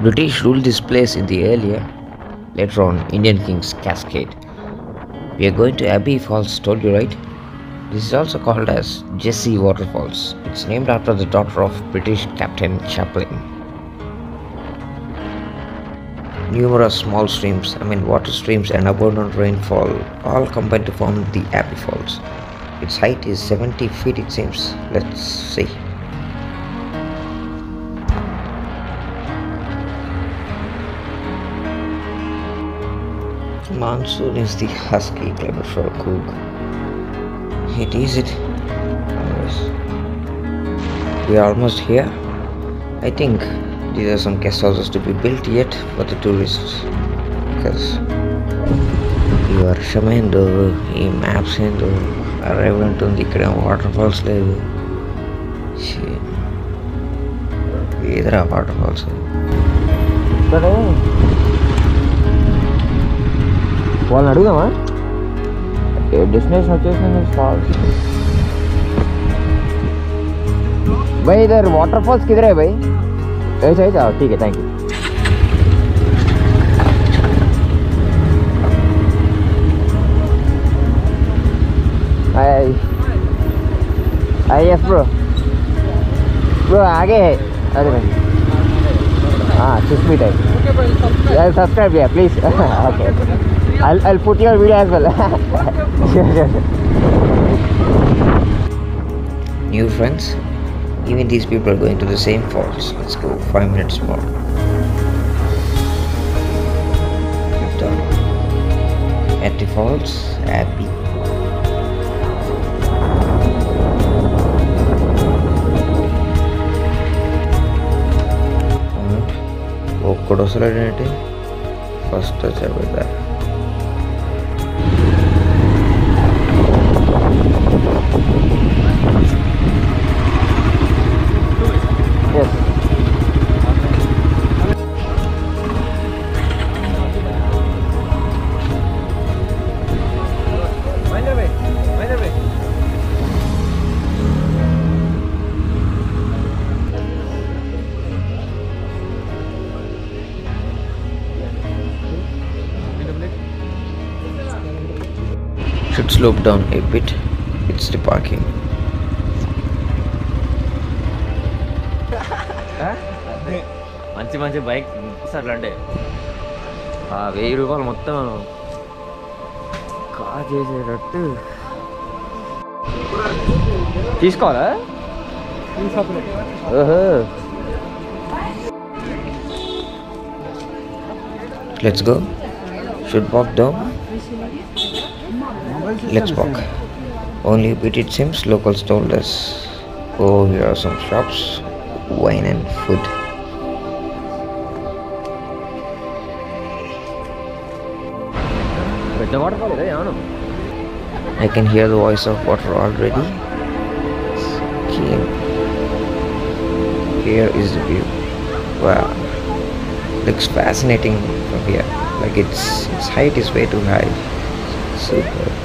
British ruled this place in the earlier, later on Indian King's Cascade. We are going to Abbey Falls, told you right? This is also called as Jessie Waterfalls. It's named after the daughter of British Captain Chaplin. Numerous small streams, I mean water streams and abundant rainfall all combine to form the Abbey Falls. Its height is 70 feet it seems. Let's see. Monsoon is the husky climate for a cook. It is it. Anyways, we are almost here. I think these are some guest houses to be built yet for the tourists. Because ఈ వర్షం ఏందో ఈ maps ఏందో arrive ఉంటుంది ఇక్కడ water falls లేదు ఏదిరా water falls సరే వాళ్ళని అడుగుదామా డెస్టినేషన్ వచ్చేసింది ఫాల్స్ भाई इधर वाटरफॉल्स किधर है भाई ऐसा ही जाओ ठीक है thank you hi hi yes bro bro आगे है अरे भाई हाँ Susmi type I'll subscribe yeah please okay okay I'll, I'll put your video as well. New friends? Even these people are going to the same falls. Let's go 5 minutes more. Done. At the falls, happy. ಹೋಗಿ ಕೊಡೋ ಸಲ first slope down a bit. It's the parking. మంచి మంచి bike అట్లా అంటే ఆ వెయ్యి రూపాయలు మొత్తం కా చేసేటట్టు తీసుకోవాలా ఓహో Let's go. Should walk down. Let's walk. Only bit it seems locals told us. Oh, here are some shops, wine and food. I can hear the voice of water already. Here is the view. Wow. Looks fascinating from here. Like its its height is way too high. Super.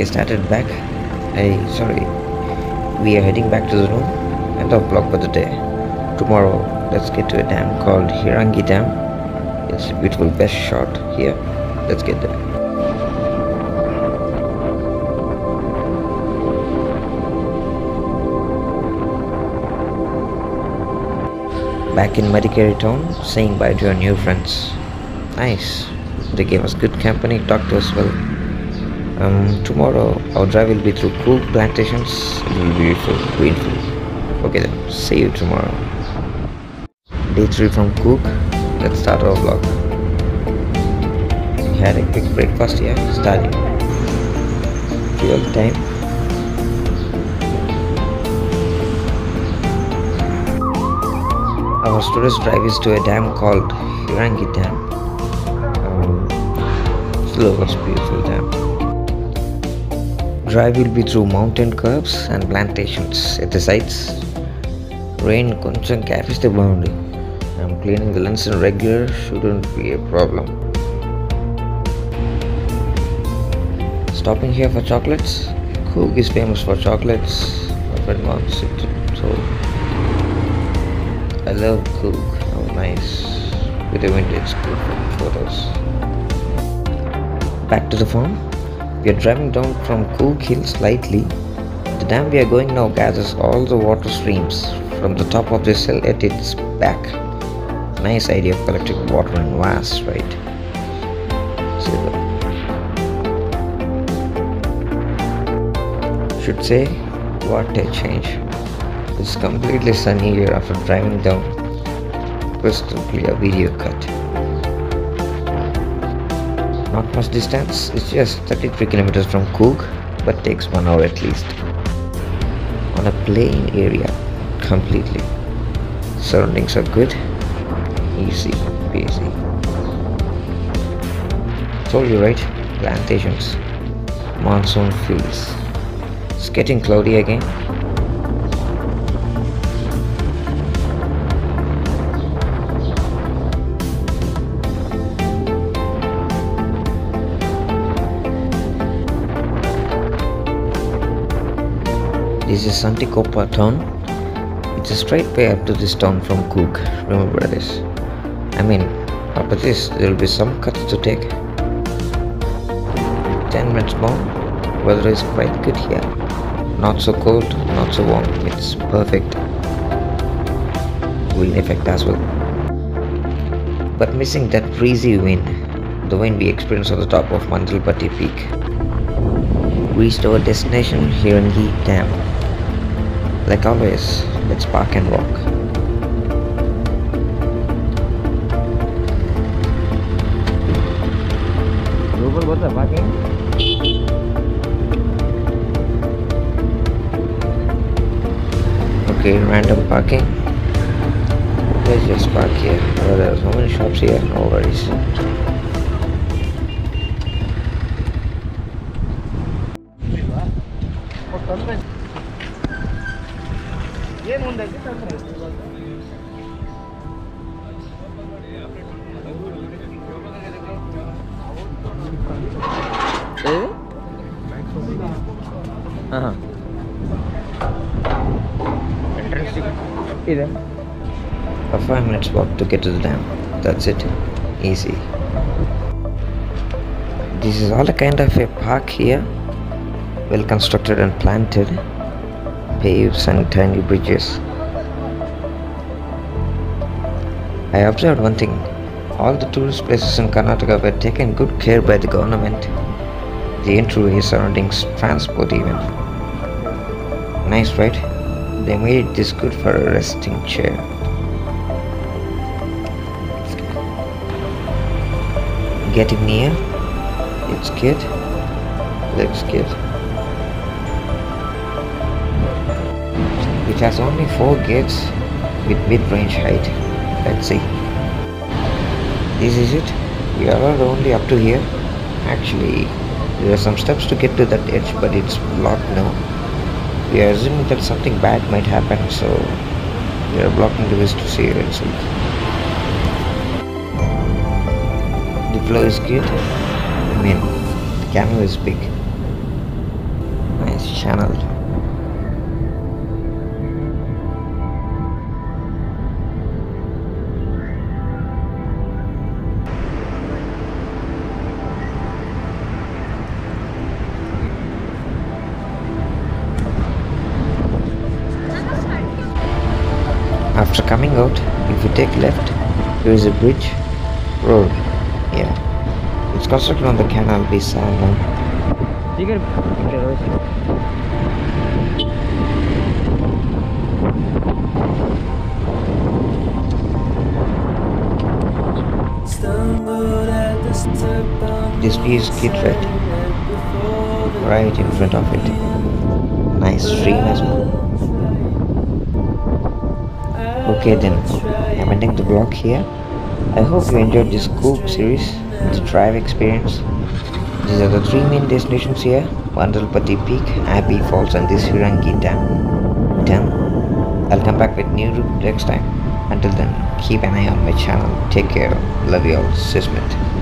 I started back. Hey, sorry. We are heading back to the room. End of block for the day. Tomorrow, let's get to a dam called Hirangi Dam. It's a beautiful best shot here. Let's get there. Back in Madikeri town, saying bye to our new friends. Nice. They gave us good company, talked to us well. Um, tomorrow our drive will be through cool plantations. It will be beautiful. Okay then, see you tomorrow. Day 3 from Coorg. Let's start our vlog. We had a quick breakfast here, starting. Fuel time. Our tourist drive is to a dam called Hirangi Dam. Um, Slova's beautiful dam. Drive will be through mountain curves and plantations at the sides. Rain concern carries the boundary. I'm cleaning the lens in regular, shouldn't be a problem. Stopping here for chocolates. Coorg is famous for chocolates. My friend wants it, so I love Coorg. How oh, nice with the vintage Coorg photos. Back to the farm. We are driving down from Coorg Hill slightly. The dam we are going now gathers all the water streams from the top of this hill at its back. Nice idea of collecting water in vast, right? The should say what a change. It's completely sunny here after driving down. Crystal clear video cut. Not much distance, it's just 33 kilometers from Coorg, but takes one hour at least. On a plain area, completely. Surroundings are good, easy, busy. Told you right, plantations, monsoon fields. It's getting cloudy again. This is Suntikoppa town. It's a straight way up to this town from Coorg. Remember this. I mean, after this, there will be some cuts to take. 10 minutes more. Weather is quite good here. Not so cold, not so warm. It's perfect. Wind effect as well. But missing that breezy wind, the wind we experienced on the top of Mandalpatti peak. Reached our destination, here Hirangi Dam. Like always, let's park and walk. Google what's the parking? Eh? Okay, random parking. Let's just park here. Oh, there are so many shops here. No worries. A 5 minutes walk to get to the dam. That's it. Easy. This is all a kind of a park here. Well constructed and planted. Paves and tiny bridges. I observed one thing. All the tourist places in Karnataka were taken good care by the government. The entry surroundings, transport even. Nice, right? They made this good for a resting chair. Getting near. It's good. Looks good. It has only four gates with mid-range height. Let's see. This is it. We are only up to here. Actually, there are some steps to get to that edge, but it's blocked now. We are assuming that something bad might happen, so we are blocking the ways to see it itself. The flow is good. I mean, the camera is big. Nice channel. Coming out, if you take left, there is a bridge road. Yeah, it's constructed on the canal now. Ticket This is Kid Red, right in front of it. Nice stream as well. Okay then, I'm ending the vlog here. I hope you enjoyed this cool series, the drive experience. These are the three main destinations here, Mandalpatti Peak, Abbey Falls and this Hirangi Dam. Dam. I'll come back with new route next time. Until then, keep an eye on my channel. Take care. Love you all. Susmith.